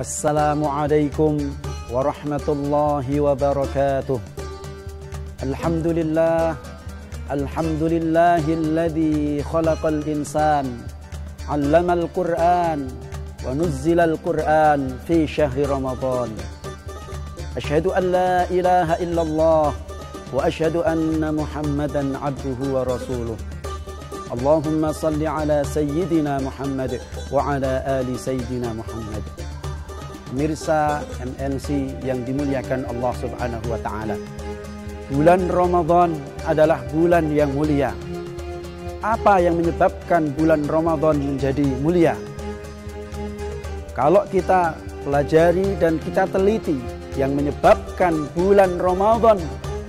السلام عليكم ورحمة الله وبركاته. الحمد لله الحمد لله الذي خلق الإنسان علم القرآن ونزل القرآن في شهر رمضان. أشهد أن لا إله إلا الله وأشهد أن محمدا عبده ورسوله. اللهم صل على سيدنا محمد وعلى آل سيدنا محمد. Mirsa MNC yang dimuliakan Allah Subhanahu wa taala. Bulan Ramadan adalah bulan yang mulia. Apa yang menyebabkan bulan Ramadan menjadi mulia? Kalau kita pelajari dan kita teliti yang menyebabkan bulan Ramadan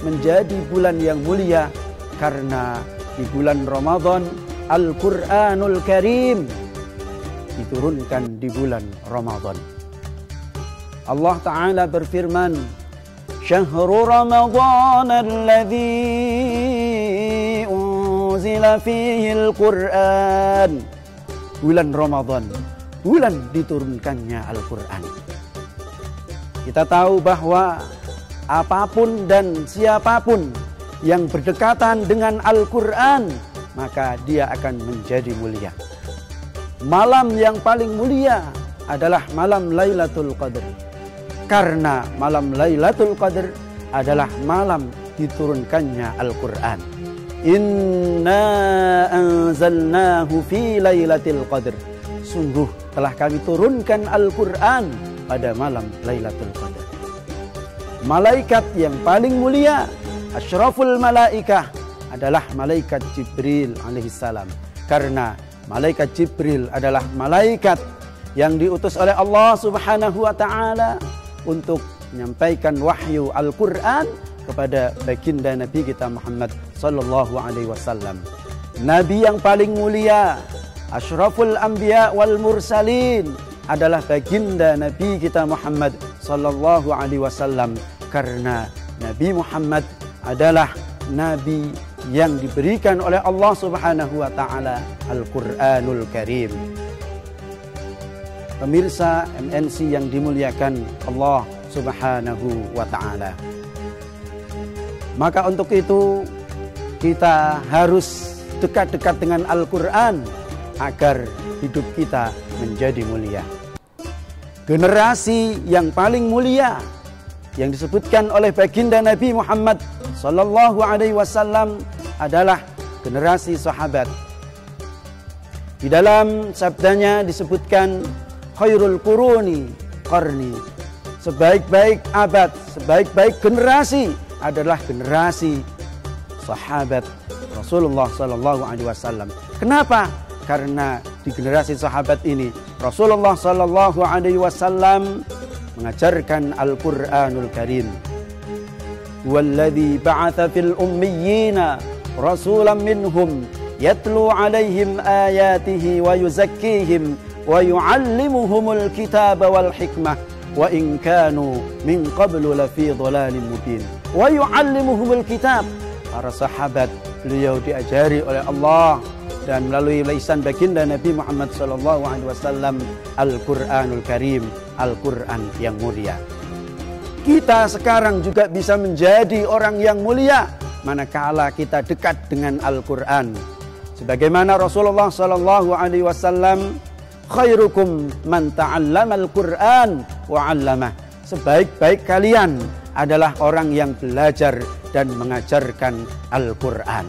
menjadi bulan yang mulia karena di bulan Ramadan Al-Qur'anul Karim diturunkan di bulan Ramadan. Allah Ta'ala berfirman Syahru Ramadan alladhi unzila fihi al-Quran. Bulan Ramadan Bulan diturunkannya Al-Quran. Kita tahu bahwa apa pun dan siapa pun yang berdekatan dengan Al-Quran Maka dia akan menjadi mulia. Malam yang paling mulia adalah malam Lailatul Qadr karena malam Lailatul Qadar adalah malam diturunkannya Al-Quran. Inna anzalnahu fi Lailatul Qadar. Sungguh telah kami turunkan Al-Quran pada malam Lailatul Qadar. Malaikat yang paling mulia, asyraful malaikah adalah malaikat Jibril alaihissalam. Karena malaikat Jibril adalah malaikat yang diutus oleh Allah Subhanahu wa taala untuk menyampaikan wahyu Al-Quran kepada baginda Nabi kita Muhammad sallallahu alaihi wasallam. Nabi yang paling mulia, asyraful anbiya wal mursalin adalah baginda Nabi kita Muhammad sallallahu alaihi wasallam karena Nabi Muhammad adalah nabi yang diberikan oleh Allah Subhanahu wa taala Al-Qur'anul Karim pemirsa MNC yang dimuliakan Allah Subhanahu wa taala. Maka untuk itu kita harus dekat-dekat dengan Al-Qur'an agar hidup kita menjadi mulia. Generasi yang paling mulia yang disebutkan oleh baginda Nabi Muhammad sallallahu alaihi wasallam adalah generasi sahabat. Di dalam sabdanya disebutkan khairul quruni qarni. Sebaik-baik abad, sebaik-baik generasi adalah generasi sahabat Rasulullah Sallallahu Alaihi Wasallam. Kenapa? Karena di generasi sahabat ini Rasulullah Sallallahu Alaihi Wasallam mengajarkan Al-Quranul Karim. Walladhi ba'atha fil ummiyina rasulan minhum yatlu alaihim ayatihi wa yuzakkihim ويعلمهم الكتاب والحكمة وإن كانوا من قبل لفي ضلال مبين ويعلمهم الكتاب para sahabat beliau diajari oleh Allah dan melalui lisan baginda Nabi Muhammad sallallahu alaihi wasallam Al-Qur'anul Karim, Al-Qur'an yang mulia. Kita sekarang juga bisa menjadi orang yang mulia manakala kita dekat dengan Al-Qur'an. Sebagaimana Rasulullah sallallahu alaihi wasallam khairukum man ta'allamal Qur'an wa 'allamah. Sebaik-baik kalian adalah orang yang belajar dan mengajarkan Al-Qur'an.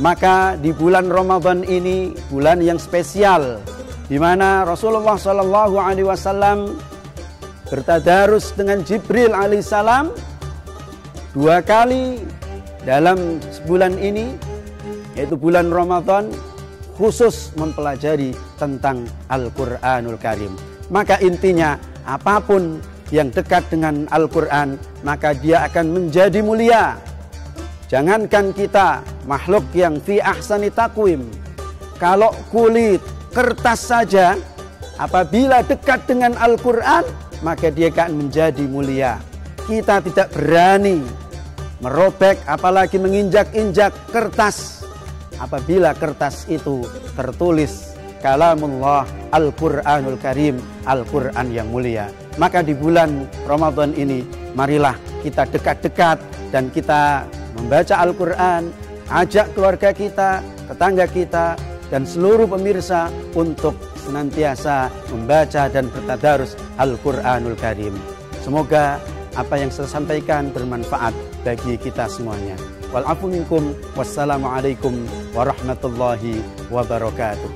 Maka di bulan Ramadan ini bulan yang spesial di mana Rasulullah Shallallahu alaihi wasallam bertadarus dengan Jibril alaihissalam dua kali dalam sebulan ini yaitu bulan Ramadan khusus mempelajari tentang Al-Quranul Karim. Maka intinya apa pun yang dekat dengan Al-Quran maka dia akan menjadi mulia. Jangankan kita makhluk yang fi ahsani takwim. Kalau kulit kertas saja apabila dekat dengan Al-Quran maka dia akan menjadi mulia. Kita tidak berani merobek apalagi menginjak-injak kertas apabila kertas itu tertulis kalamullah Al-Quranul Karim, Al-Quran yang mulia. Maka di bulan Ramadan ini, marilah kita dekat-dekat dan kita membaca Al-Quran, ajak keluarga kita, tetangga kita, dan seluruh pemirsa untuk senantiasa membaca dan bertadarus Al-Quranul Karim. Semoga apa yang saya sampaikan bermanfaat bagi kita semuanya. والعفو منكم والسلام عليكم ورحمة الله وبركاته.